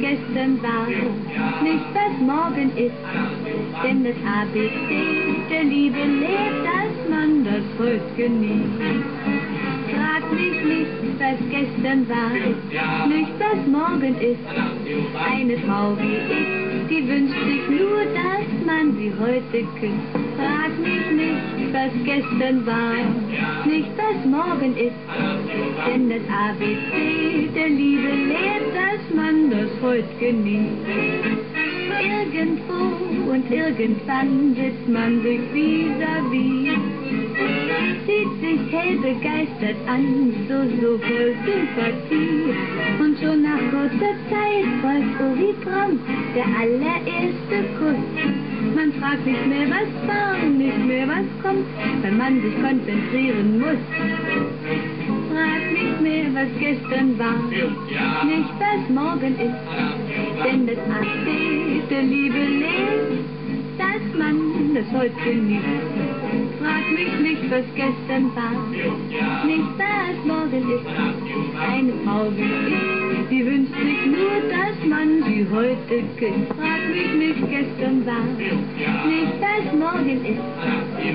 gestern war, nicht was morgen ist. Denn das ABC der Liebe lehrt, dass man das heute genießt. Frag mich nicht, was gestern war, nicht was morgen ist. Eine Frau wie ich, die wünscht sich nur, dass man sie heute küsst. Frag mich nicht, was gestern war, nicht was morgen ist. Denn das ABC der Liebe lehrt, dass man das heute genießt. Irgendwo und irgendwann sitzt man sich vis-à-vis. Sieht sich hell begeistert an, so, so voll Sympathie. Und schon nach kurzer Zeit folgt, oh wie prompt, der allererste Kuss. Man fragt nicht mehr, was war, nicht mehr, was kommt, wenn man sich konzentrieren muss. Was gestern war, nicht was morgen ist, denn das der Liebe lebt, dass man das heute genießt. Frag mich nicht, was gestern war, nicht was morgen ist. Eine Frau wie ich, die wünscht sich nur, dass man sie heute küsst. Frag mich nicht, gestern war, nicht was morgen ist.